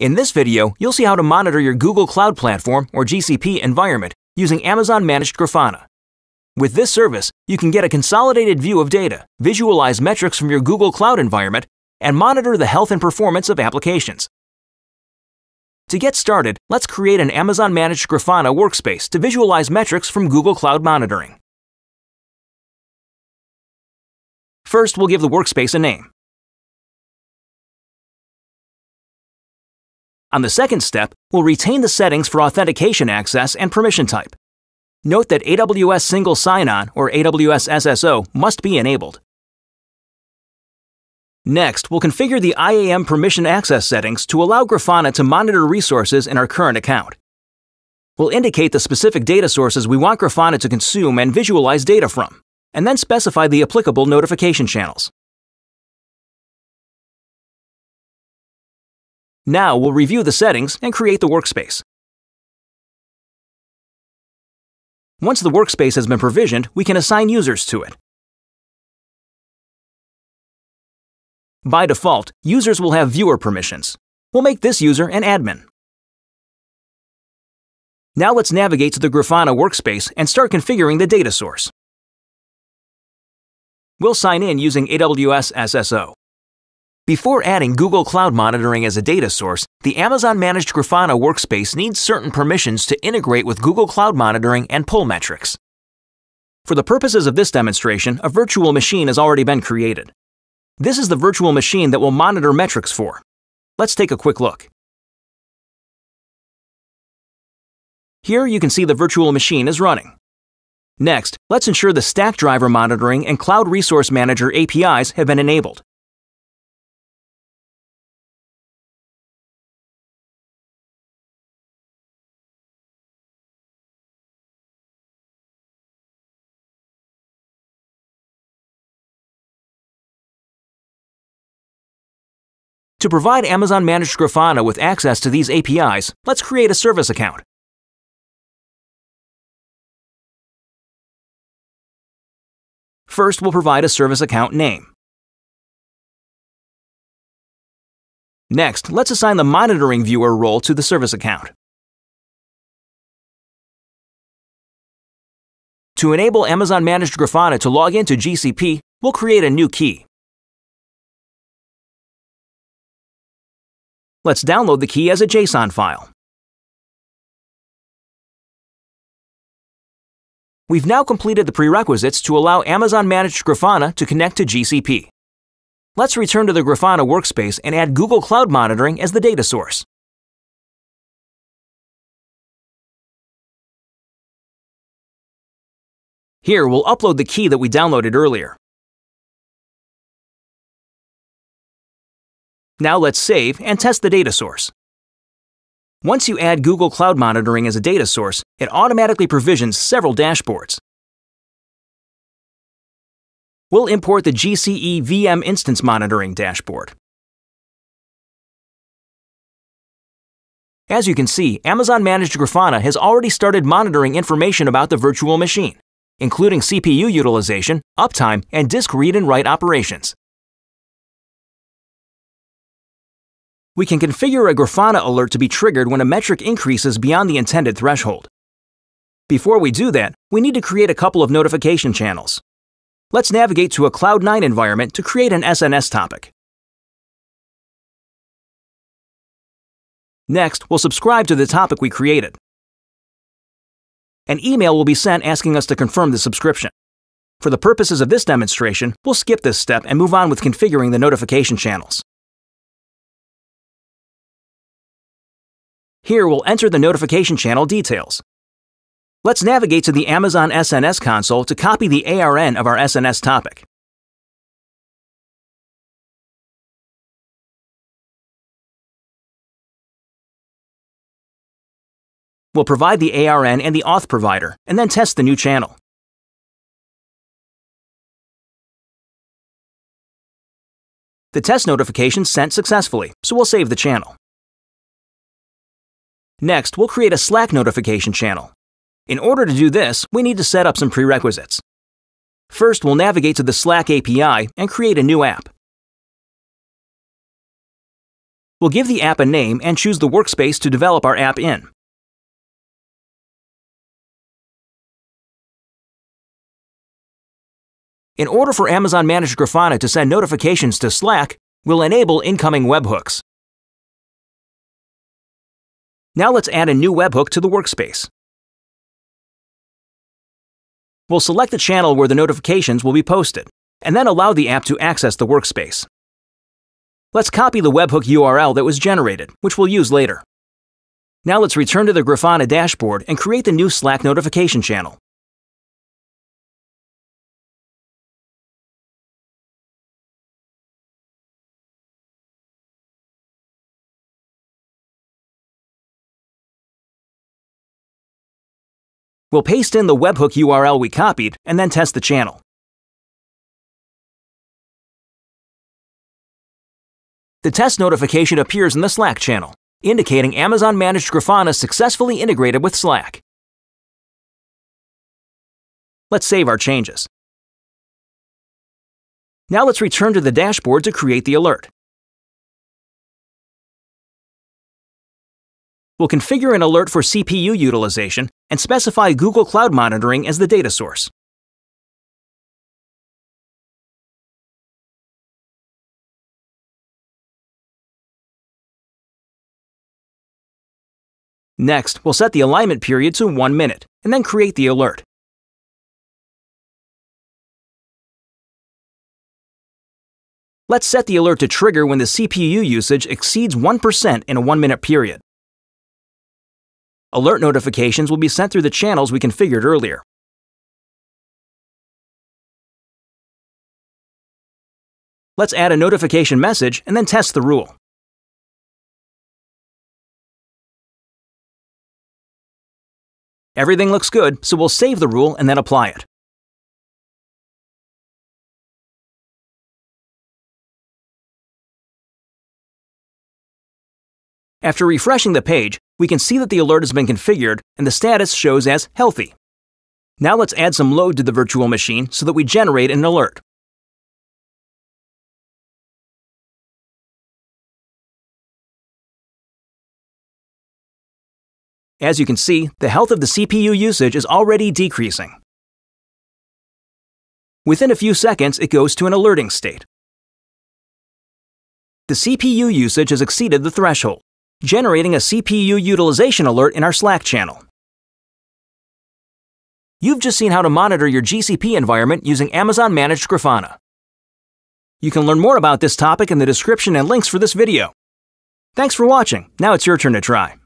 In this video, you'll see how to monitor your Google Cloud Platform or GCP environment using Amazon Managed Grafana. With this service, you can get a consolidated view of data, visualize metrics from your Google Cloud environment, and monitor the health and performance of applications. To get started, let's create an Amazon Managed Grafana workspace to visualize metrics from Google Cloud Monitoring. First, we'll give the workspace a name. On the second step, we'll retain the settings for authentication access and permission type. Note that AWS Single Sign-On or AWS SSO must be enabled. Next, we'll configure the IAM permission access settings to allow Grafana to monitor resources in our current account. We'll indicate the specific data sources we want Grafana to consume and visualize data from, and then specify the applicable notification channels. Now we'll review the settings and create the workspace. Once the workspace has been provisioned, we can assign users to it. By default, users will have viewer permissions. We'll make this user an admin. Now let's navigate to the Grafana workspace and start configuring the data source. We'll sign in using AWS SSO. Before adding Google Cloud Monitoring as a data source, the Amazon Managed Grafana workspace needs certain permissions to integrate with Google Cloud Monitoring and pull metrics. For the purposes of this demonstration, a virtual machine has already been created. This is the virtual machine that we'll monitor metrics for. Let's take a quick look. Here you can see the virtual machine is running. Next, let's ensure the Stackdriver Monitoring and Cloud Resource Manager APIs have been enabled. To provide Amazon Managed Grafana with access to these APIs, let's create a service account. First, we'll provide a service account name. Next, let's assign the monitoring viewer role to the service account. To enable Amazon Managed Grafana to log into GCP, we'll create a new key. Let's download the key as a JSON file. We've now completed the prerequisites to allow Amazon Managed Grafana to connect to GCP. Let's return to the Grafana workspace and add Google Cloud Monitoring as the data source. Here, we'll upload the key that we downloaded earlier. Now let's save and test the data source. Once you add Google Cloud Monitoring as a data source, it automatically provisions several dashboards. We'll import the GCE VM Instance Monitoring dashboard. As you can see, Amazon Managed Grafana has already started monitoring information about the virtual machine, including CPU utilization, uptime, and disk read and write operations. We can configure a Grafana alert to be triggered when a metric increases beyond the intended threshold. Before we do that, we need to create a couple of notification channels. Let's navigate to a Cloud9 environment to create an SNS topic. Next, we'll subscribe to the topic we created. An email will be sent asking us to confirm the subscription. For the purposes of this demonstration, we'll skip this step and move on with configuring the notification channels. Here we'll enter the notification channel details. Let's navigate to the Amazon SNS console to copy the ARN of our SNS topic. We'll provide the ARN and the auth provider, and then test the new channel. The test notification sent successfully, so we'll save the channel. Next, we'll create a Slack notification channel. In order to do this, we need to set up some prerequisites. First, we'll navigate to the Slack API and create a new app. We'll give the app a name and choose the workspace to develop our app in. In order for Amazon Managed Grafana to send notifications to Slack, we'll enable incoming webhooks. Now let's add a new webhook to the workspace. We'll select the channel where the notifications will be posted, and then allow the app to access the workspace. Let's copy the webhook URL that was generated, which we'll use later. Now let's return to the Grafana dashboard and create the new Slack notification channel. We'll paste in the webhook URL we copied and then test the channel. The test notification appears in the Slack channel, indicating Amazon Managed Grafana successfully integrated with Slack. Let's save our changes. Now let's return to the dashboard to create the alert. We'll configure an alert for CPU utilization and specify Google Cloud Monitoring as the data source. Next, we'll set the alignment period to 1 minute, and then create the alert. Let's set the alert to trigger when the CPU usage exceeds 1% in a 1 minute period. Alert notifications will be sent through the channels we configured earlier. Let's add a notification message and then test the rule. Everything looks good, so we'll save the rule and then apply it. After refreshing the page, we can see that the alert has been configured and the status shows as healthy. Now let's add some load to the virtual machine so that we generate an alert. As you can see, the health of the CPU usage is already decreasing. Within a few seconds, it goes to an alerting state. The CPU usage has exceeded the threshold generating a CPU utilization alert in our Slack channel. You've just seen how to monitor your GCP environment using Amazon Managed Grafana. You can learn more about this topic in the description and links for this video. Thanks for watching. Now it's your turn to try.